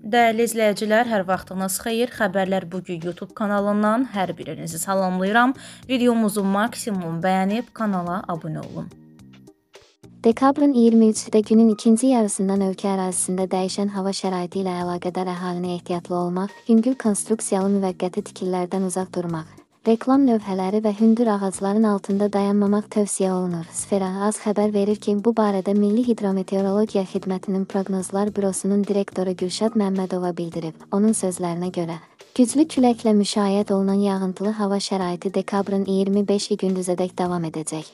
Dəyərli izləyicilər, hər vaxtınız xeyir. Xəbərlər bu gün YouTube kanalından hər birinizi salamlayıram. Videomuzu maksimum bəyənib kanala abunə olun. Dekabrın 23-də günün ikinci yarısından ölkə ərazisində dəyişən hava şəraiti ilə əlaqədar əhalinə ehtiyatlı olmaq, yüngül konstruksiyalı müvəqqəti tikililərdən uzaq durmaq, reklam lövhələri və hündür ağacların altında dayanmamaq tövsiyə olunur. Sfera az xəbər verir ki, bu barədə Milli Hidrometeorologiya Xidmətinin Proqnozlar Bürosunun direktoru Gülşad Məmmədova bildirib. Onun sözlərinə görə, güclü küləklə müşayiət olunan yağıntılı hava şəraiti dekabrın 25-i gündüzədək davam edəcək.